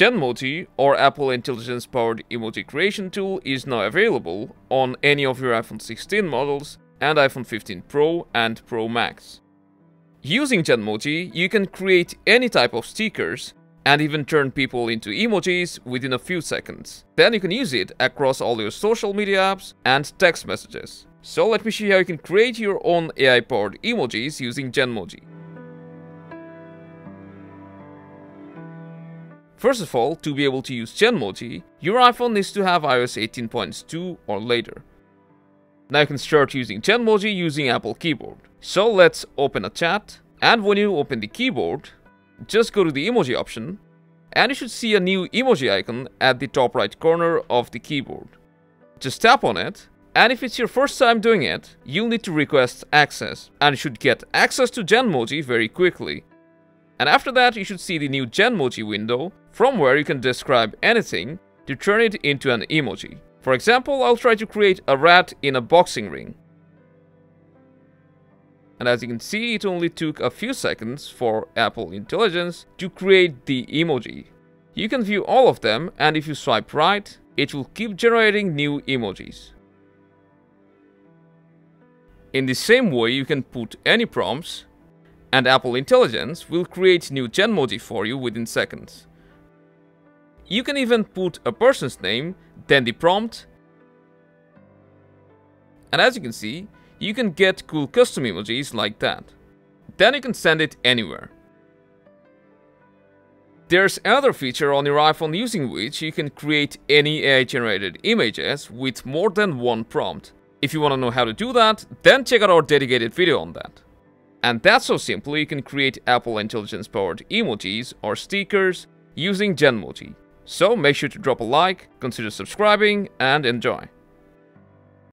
Genmoji or Apple Intelligence powered emoji creation tool is now available on any of your iPhone 16 models and iPhone 15 Pro and Pro Max. Using Genmoji, you can create any type of stickers and even turn people into emojis within a few seconds. Then you can use it across all your social media apps and text messages. So let me show you how you can create your own AI-powered emojis using Genmoji. First of all, to be able to use Genmoji, your iPhone needs to have iOS 18.2 or later. Now you can start using Genmoji using Apple Keyboard. So let's open a chat, and when you open the keyboard, just go to the emoji option, and you should see a new emoji icon at the top right corner of the keyboard. Just tap on it, and if it's your first time doing it, you'll need to request access, and should get access to Genmoji very quickly. And after that, you should see the new Genmoji window, from where you can describe anything to turn it into an emoji. For example, I'll try to create a rat in a boxing ring. And as you can see, it only took a few seconds for Apple Intelligence to create the emoji. You can view all of them and if you swipe right, it will keep generating new emojis. In the same way, you can put any prompts and Apple Intelligence will create new Genmoji for you within seconds. You can even put a person's name, then the prompt, and as you can see, you can get cool custom emojis like that. Then you can send it anywhere. There's another feature on your iPhone using which you can create any AI-generated images with more than one prompt. If you want to know how to do that, then check out our dedicated video on that. And that's so simple you can create Apple Intelligence powered emojis or stickers using Genmoji. So make sure to drop a like, consider subscribing, and enjoy.